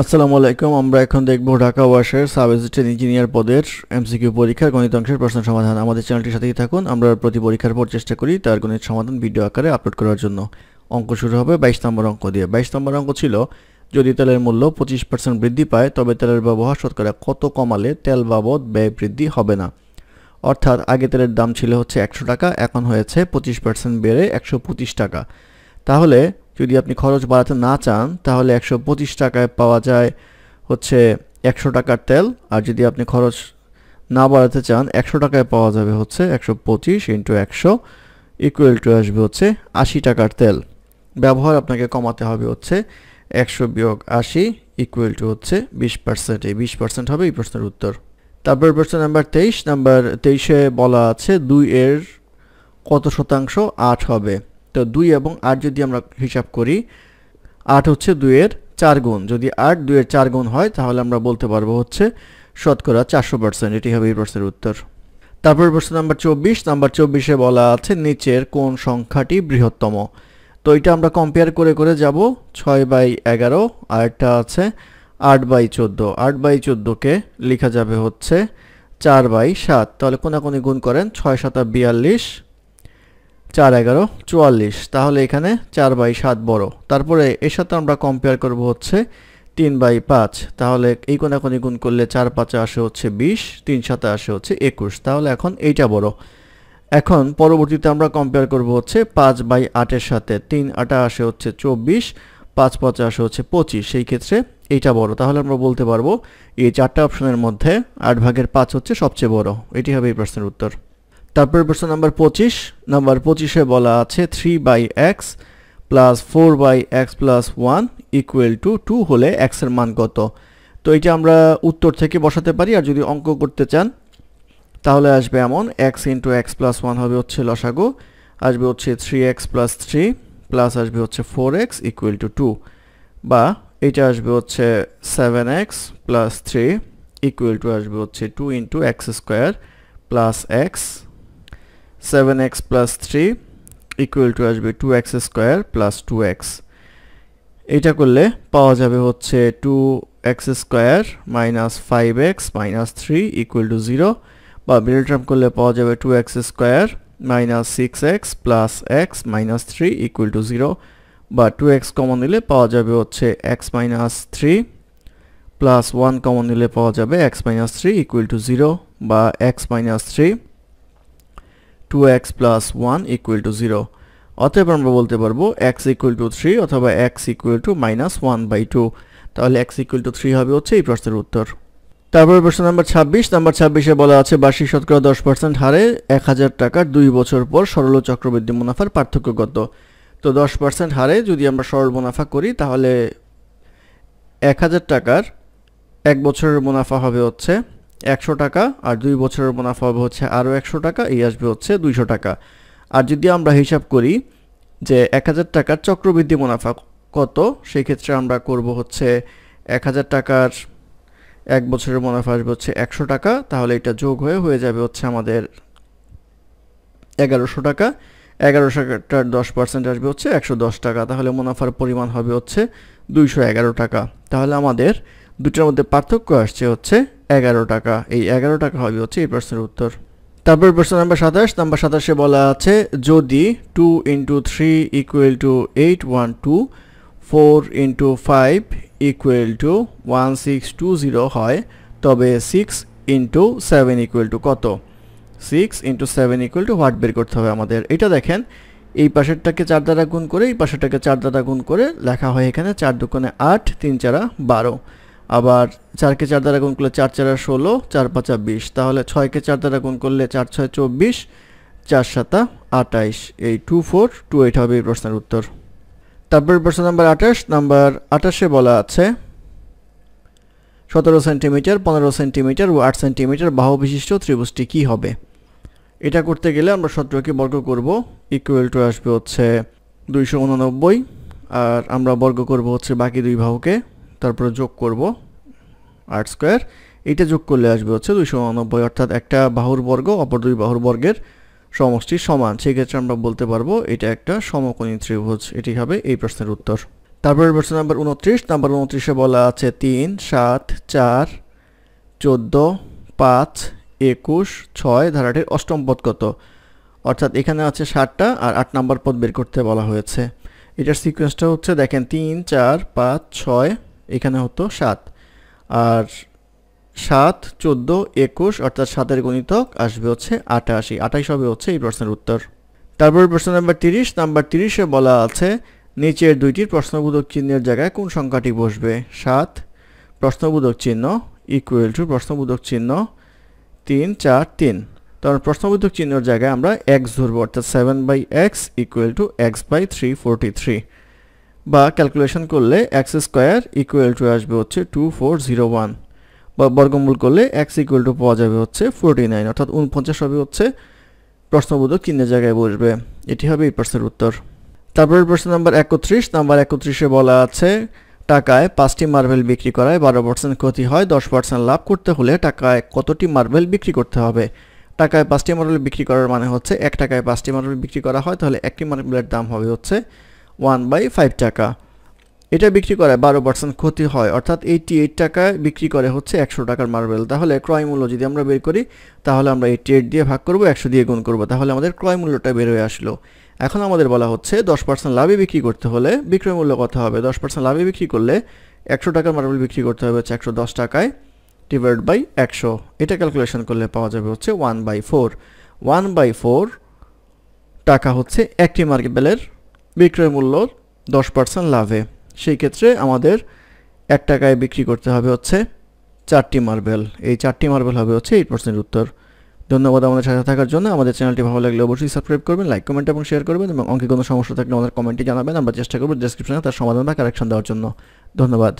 আসসালামু আলাইকুম, আমরা এখন দেখব ঢাকা ওয়াশের সাব অ্যাসিস্ট্যান্ট ইঞ্জিনিয়ার পদের এমসিকিউ পরীক্ষার গণিত অংশের প্রশ্ন সমাধান। আমাদের চ্যানেলটির সাথেই থাকুন, আমরা প্রতি পরীক্ষার পর চেষ্টা করি তার গণিত সমাধান ভিডিও আকারে আপলোড করার জন্য। অঙ্ক শুরু হবে বাইশ নম্বর অঙ্ক দিয়ে। বাইশ নম্বর অঙ্ক ছিল, যদি তেলের মূল্য পঁচিশ পার্সেন্ট বৃদ্ধি পায়, তবে তেলের ব্যবহার শতকরা কত কমালে তেল বাবদ ব্যয় বৃদ্ধি হবে না? অর্থাৎ আগে তেলের দাম ছিল হচ্ছে একশো টাকা, এখন হয়েছে পঁচিশ পার্সেন্ট বেড়ে একশো পঁচিশ টাকা। তাহলে যদি আপনি খরচ বাড়াতে না চান, তাহলে একশো পঁচিশ টাকায় পাওয়া যায় হচ্ছে একশো টাকার তেল। আর যদি আপনি খরচ না বাড়াতে চান, একশো টাকায় পাওয়া যাবে হচ্ছে একশো পঁচিশ ইন্টু একশো ইকুয়াল টু আসবে হচ্ছে আশি টাকার তেল। ব্যবহার আপনাকে কমাতে হবে হচ্ছে একশো বিয়োগ আশি ইকুয়াল টু হচ্ছে বিশ পার্সেন্ট এই বিশ পার্সেন্ট হবে এই প্রশ্নের উত্তর। তারপর প্রশ্ন নাম্বার তেইশ। নাম্বার তেইশে বলা আছে দুই এর কত শতাংশ আট হবে? তো দুই এবং আট যদি আমরা হিসাব করি, আট হচ্ছে দুইয়ের চার গুণ। যদি আট দুইয়ের চার গুণ হয়, তাহলে আমরা বলতে পারব হচ্ছে শতকরা চারশো পার্সেন্ট এটি হবে এই প্রশ্নের উত্তর। তারপর প্রশ্ন নাম্বার চব্বিশ। নাম্বার চব্বিশে বলা আছে, নিচের কোন সংখ্যাটি বৃহত্তম? তো এটা আমরা কম্পেয়ার করে করে যাব। ছয় বাই এগারো, আর একটা আছে আট বাই চোদ্দ। আট বাই চোদ্দোকে লেখা যাবে হচ্ছে চার বাই সাত। তাহলে কোনাকুনি গুণ করেন, ছয় সাতা বিয়াল্লিশ চার এগারো, চুয়াল্লিশ। তাহলে এখানে চার বাই সাত বড়। তারপরে এর সাথে আমরা কম্পেয়ার করব হচ্ছে তিন বাই পাঁচ। তাহলে এই কোনাকুনি গুণ করলে চার পাঁচে আসে হচ্ছে বিশ, তিন সাথে আসে হচ্ছে একুশ। তাহলে এখন এইটা বড়। এখন পরবর্তীতে আমরা কম্পেয়ার করব হচ্ছে পাঁচ বাই আটের সাথে। তিন আটা আসে হচ্ছে চব্বিশ, পাঁচ পাঁচে আসে হচ্ছে পঁচিশ। সেই ক্ষেত্রে এইটা বড়। তাহলে আমরা বলতে পারব এই চারটা অপশনের মধ্যে আট ভাগের পাঁচ হচ্ছে সবচেয়ে বড়। এটি হবে এই প্রশ্নের উত্তর। তারপর প্রশ্ন নাম্বার পঁচিশ। নাম্বার পঁচিশে বলা আছে three by x plus four by x plus one equal to two হলে এক্সের মান কত? তো এটা আমরা উত্তর থেকে বসাতে পারি, আর যদি অঙ্ক করতে চান, তাহলে আসবে এমন x into x plus one হবে হচ্ছে লসাগু, আসবে হচ্ছে three x plus three plus আসবে হচ্ছে four x equal to two বা এটা আসবে হচ্ছে seven x plus three equal to আসবে হচ্ছে two into x square plus x seven x plus three equal to আসবে two x square plus two x এইটা করলে পাওয়া যাবে হচ্ছে two x square minus five x minus three equal to zero বা middle term করলে পাওয়া যাবে two x square minus six x plus x minus three equal to zero বা টু এক্স কমন নিলে পাওয়া যাবে হচ্ছে x minus three plus one common নিলে পাওয়া যাবে x minus three equal to zero বা x minus three two x plus one equal to zero অতএব আমরা বলতে পারব এক্স ইকুয়াল টু থ্রি অথবা x equal to minus one by two তাহলে এক্স ইকুয়াল টু থ্রি হবে হচ্ছে এই প্রশ্নের উত্তর। তারপর প্রশ্ন নাম্বার ছাব্বিশ। নাম্বার ছাব্বিশে বলা আছে, বার্ষিক শতকরা দশ পার্সেন্ট হারে এক হাজার টাকার দুই বছর পর সরল চক্রবৃদ্ধি মুনাফার পার্থক্য কত তো দশ পার্সেন্ট হারে যদি আমরা সরল মুনাফা করি, তাহলে এক হাজার টাকার এক বছরের মুনাফা হবে হচ্ছে একশো টাকা আর দুই বছরের মুনাফা হবে হচ্ছে আরও একশো টাকা, এই আসবে হচ্ছে দুইশো টাকা। আর যদি আমরা হিসাব করি যে এক হাজার টাকার চক্রবৃদ্ধি মুনাফা কত, সেই ক্ষেত্রে আমরা করব হচ্ছে এক হাজার টাকার এক বছরের মুনাফা আসবে হচ্ছে একশো টাকা, তাহলে এটা যোগ হয়ে হয়ে যাবে হচ্ছে আমাদের এগারোশো টাকা। এগারোশো টাকার দশ পার্সেন্ট আসবে হচ্ছে একশো দশ টাকা, তাহলে মুনাফার পরিমাণ হবে হচ্ছে দুইশো এগারো টাকা। তাহলে আমাদের দুটোর মধ্যে পার্থক্য আসছে হচ্ছে এগারো টাকা। এই এগারো টাকা হবে হচ্ছে এই প্রশ্নের উত্তর। তারপর প্রশ্ন নাম্বার সাতাশ। নাম্বার সাতাশে বলা আছে, যদি two into three equal to eight one two four into five equal to one six two zero হয়, তবে six into seven equal to কত? Six into seven equal to what বের করতে হবে আমাদের? এটা দেখেন, এই পাশেরটাকে চার দ্বারা গুণ করে, এই পাশেরটাকে চার দ্বারা গুণ করে লেখা হয় এখানে চার দোকানে আট, তিন চারা বারো। আবার চারকে চার দ্বারা গুণ করলে চার চারা ষোলো, চার পাঁচা বিশ। তাহলে ছয়কে চার দ্বারা গুণ করলে চার ছয় চব্বিশ, চার সাতা আটাইশ। এই টু ফোর, টু এইট হবে এই প্রশ্নের উত্তর। তারপর প্রশ্ন নাম্বার আঠাশ। নাম্বার আঠাশে বলা আছে, সতেরো সেন্টিমিটার, পনেরো সেন্টিমিটার ও আট সেন্টিমিটার বাহু বিশিষ্ট ত্রিভুজটি কী হবে? এটা করতে গেলে আমরা সতেরোকে বর্গ করব ইকুয়াল টু আসবে হচ্ছে দুইশো উননব্বই, আর আমরা বর্গ করব হচ্ছে বাকি দুই বাহুকে। তারপরে যোগ করব আট স্কোয়ার এইটা যোগ করলে আসবে হচ্ছে দুইশো উননব্বই, অর্থাৎ একটা বাহুর বর্গ অপর দুই বাহুর বর্গের সমষ্টি সমান। সেক্ষেত্রে আমরা বলতে পারব এটা একটা সমকোণী ত্রিভুজ, এটি হবে এই প্রশ্নের উত্তর। তারপরে প্রশ্ন নাম্বার উনত্রিশ। নাম্বার উনত্রিশে বলা আছে তিন, সাত, চার, চোদ্দ, পাঁচ, একুশ, ছয় ধারাটির অষ্টম পদ কত? অর্থাৎ এখানে আছে ষাটটা আর আট নাম্বার পদ বের করতে বলা হয়েছে। এটার সিকোয়েন্সটা হচ্ছে দেখেন তিন, চার, পাঁচ, ছয় এখানে হতো সাত। আর সাত, চোদ্দ, একুশ, অর্থাৎ সাতের গণিতক আসবে হচ্ছে আটাশি। আটাইশ হবে হচ্ছে এই প্রশ্নের উত্তর। তারপর প্রশ্ন নাম্বার তিরিশ। নাম্বার তিরিশে বলা আছে, নিচের দুইটির প্রশ্নবোধক চিহ্নের জায়গায় কোন সংখ্যাটি বসবে? সাত, প্রশ্নবোধক চিহ্ন ইকুয়াল টু প্রশ্নবোধক চিহ্ন তিন, চার, তিন। তখন প্রশ্নবোধক চিহ্নের জায়গায় আমরা এক্স ধরবো, অর্থাৎ seven by x equal to x by three forty three বা ক্যালকুলেশন করলে এক্স স্কোয়ার ইকুয়াল টু আসবে হচ্ছে টু ফোর জিরো ওয়ান বা বর্গমূল করলে এক্স ইকুয়াল টু পাওয়া যাবে হচ্ছে ফোরটি নাইন অর্থাৎ উনপঞ্চাশ হবে হচ্ছে প্রশ্নবোধক চিহ্নের জায়গায় বসবে। এটি হবে এই প্রশ্নের উত্তর। তারপরে প্রশ্ন নাম্বার একত্রিশ। নাম্বার একত্রিশে বলা আছে, টাকায় পাঁচটি মার্বেল বিক্রি করায় বারো পার্সেন্ট ক্ষতি হয়, দশ পার্সেন্ট লাভ করতে হলে টাকায় কতটি মার্বেল বিক্রি করতে হবে? টাকায় পাঁচটি মার্বেল বিক্রি করার মানে হচ্ছে এক টাকায় পাঁচটি মার্বেল বিক্রি করা হয়, তাহলে একটি মার্বেলের দাম হবে হচ্ছে ওয়ান বাই ফাইভ টাকা। এটা বিক্রি করে বারো পার্সেন্ট ক্ষতি হয়, অর্থাৎ এইটি এইট টাকায় বিক্রি করে হচ্ছে একশো টাকার মার্বেল তাহলে ক্রয় মূল্য যদি আমরা বের করি, তাহলে আমরা এইটি এইট দিয়ে ভাগ করব, একশো দিয়ে গুণ করব। তাহলে আমাদের ক্রয় মূল্যটা বের হয়ে আসলো। এখন আমাদের বলা হচ্ছে, দশ পার্সেন্ট লাভে বিক্রি করতে হলে বিক্রয় মূল্য কত হবে? দশ পার্সেন্ট লাভে বিক্রি করলে একশো টাকার মার্বেল বিক্রি করতে হবে হচ্ছে একশো দশ টাকায় ডিভাইড বাই একশো। এটা ক্যালকুলেশন করলে পাওয়া যাবে হচ্ছে one by four one by four টাকা হচ্ছে একটি মার্বেলের বিক্রয় মূল্য দশ পার্সেন্ট লাভে। সেই ক্ষেত্রে আমাদের এক টাকায় বিক্রি করতে হবে হচ্ছে চারটি মার্বেল। এই চারটি মার্বেল হবে হচ্ছে এইট পার্সেন্ট উত্তর। ধন্যবাদ আমাদের সাথে থাকার জন্য। আমাদের চ্যানেলটি ভালো লাগলে অবশ্যই সাবস্ক্রাইব করবেন, লাইক, কমেন্ট এবং শেয়ার করবেন এবং অঙ্কে কোনো সমস্যা থাকলে আমাদের কমেন্টে জানাবেন। আমরা চেষ্টা করব ডিসক্রিপশনে তার সমাধান বা কারেকশন দেওয়ার জন্য। ধন্যবাদ।